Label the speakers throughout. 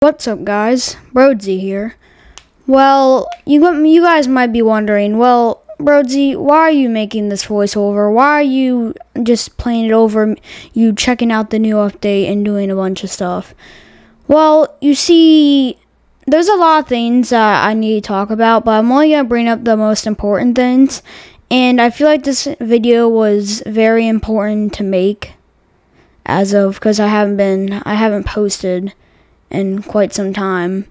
Speaker 1: What's up, guys? Brodzy here. Well, you you guys might be wondering, well, Brodzy, why are you making this voiceover? Why are you just playing it over, you checking out the new update and doing a bunch of stuff? Well, you see, there's a lot of things that I need to talk about, but I'm only going to bring up the most important things. And I feel like this video was very important to make as of because I haven't been I haven't posted in quite some time.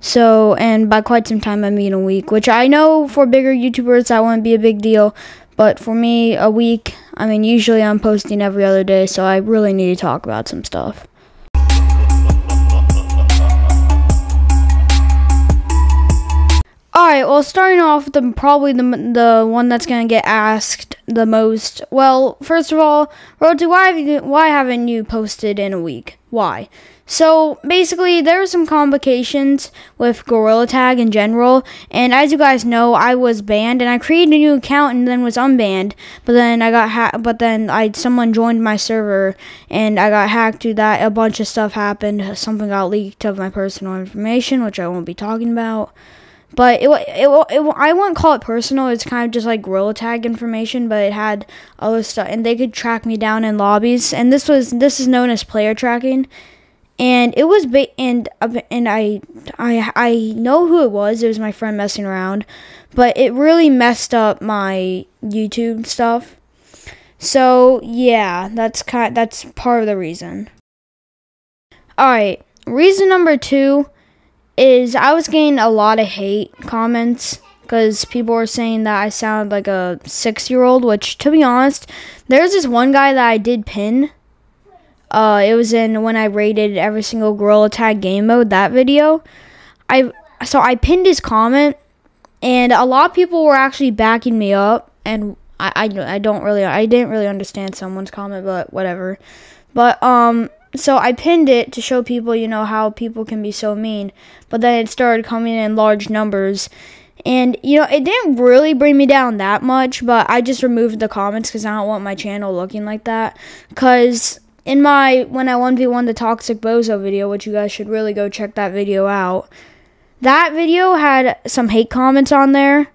Speaker 1: So, and by quite some time, I mean a week, which I know for bigger YouTubers that wouldn't be a big deal. But for me, a week, I mean, usually I'm posting every other day, so I really need to talk about some stuff. Alright, well, starting off with the, probably the, the one that's going to get asked the most. Well, first of all, Road why, have why haven't you posted in a week? Why? So basically, there were some complications with Gorilla Tag in general, and as you guys know, I was banned, and I created a new account and then was unbanned. But then I got hacked. But then I someone joined my server, and I got hacked to that. A bunch of stuff happened. Something got leaked of my personal information, which I won't be talking about. But it, it, it, I wouldn't call it personal. It's kind of just like Gorilla Tag information, but it had other stuff, and they could track me down in lobbies. And this was this is known as player tracking, and it was ba- and uh, and I I I know who it was. It was my friend messing around, but it really messed up my YouTube stuff. So yeah, that's kind that's part of the reason. All right, reason number two is I was getting a lot of hate comments because people were saying that I sound like a six year old, which, to be honest, there's this one guy that I did pin. Uh, it was in when I rated every single Gorilla Tag game mode, that video. I So I pinned his comment, and a lot of people were actually backing me up, and I, I, I don't really, I didn't really understand someone's comment, but whatever. But, um, so I pinned it to show people, you know, how people can be so mean. But then it started coming in large numbers. And, you know, it didn't really bring me down that much, but I just removed the comments because I don't want my channel looking like that. Because in my, when I 1v1 the Toxic Bozo video, which you guys should really go check that video out, that video had some hate comments on there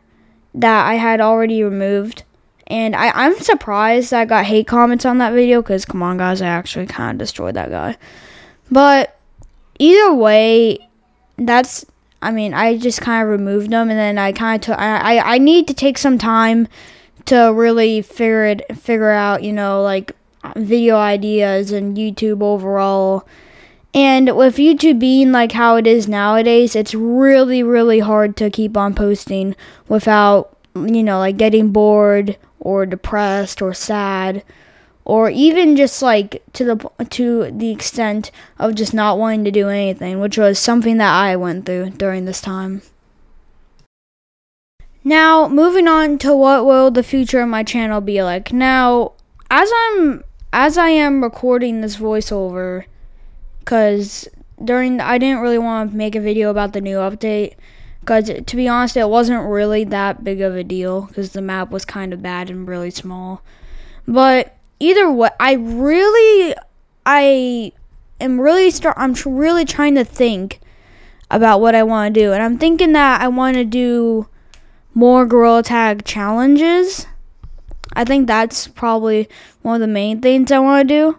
Speaker 1: that I had already removed. And I, I'm surprised I got hate comments on that video because, come on, guys, I actually kind of destroyed that guy. But either way, that's, I mean, I just kind of removed them and then I kind of took, I, I, I need to take some time to really figure it, figure out, you know, like video ideas and YouTube overall. And with YouTube being like how it is nowadays, it's really, really hard to keep on posting without, you know, like getting bored or depressed or sad or even just like to the to the extent of just not wanting to do anything, which was something that I went through during this time. Now, moving on to what will the future of my channel be like. Now, as I'm as I am recording this voiceover cuz during I didn't really want to make a video about the new update because to be honest, it wasn't really that big of a deal because the map was kind of bad and really small. But either way, I really, I am really start. I'm really trying to think about what I want to do, and I'm thinking that I want to do more Gorilla Tag challenges. I think that's probably one of the main things I want to do,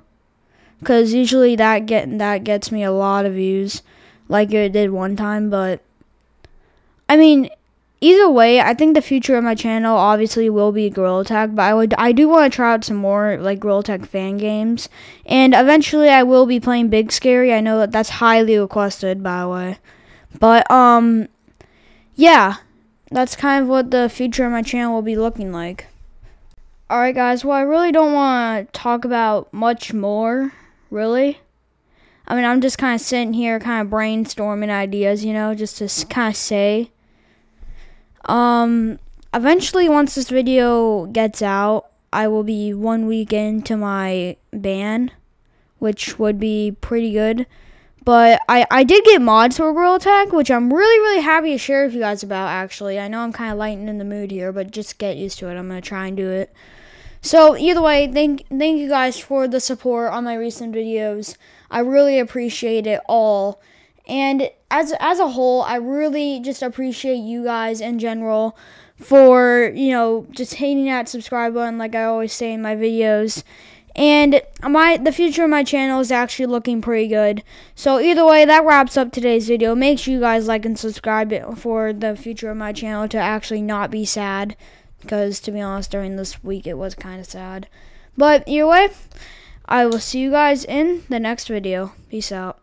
Speaker 1: because usually that get that gets me a lot of views, like it did one time, but I mean, either way, I think the future of my channel obviously will be Gorilla Tag, but I would I do want to try out some more like Gorilla Tag fan games, and eventually I will be playing Big Scary. I know that that's highly requested, by the way, but um, yeah, that's kind of what the future of my channel will be looking like. Alright guys, well I really don't want to talk about much more, really. I mean, I'm just kind of sitting here kind of brainstorming ideas, you know, just to kind of say. Um, eventually, once this video gets out, I will be one week into my ban, which would be pretty good. But I, I did get mods for Gorilla Tag, which I'm really, really happy to share with you guys about, actually. I know I'm kind of lightening the mood here, but just get used to it. I'm going to try and do it. So, either way, thank, thank you guys for the support on my recent videos. I really appreciate it all. And as as a whole, I really just appreciate you guys in general for, you know, just hitting that subscribe button like I always say in my videos. And my the future of my channel is actually looking pretty good. So either way, that wraps up today's video. Make sure you guys like and subscribe for the future of my channel to actually not be sad. Because to be honest, during this week it was kind of sad. But either way, I will see you guys in the next video. Peace out.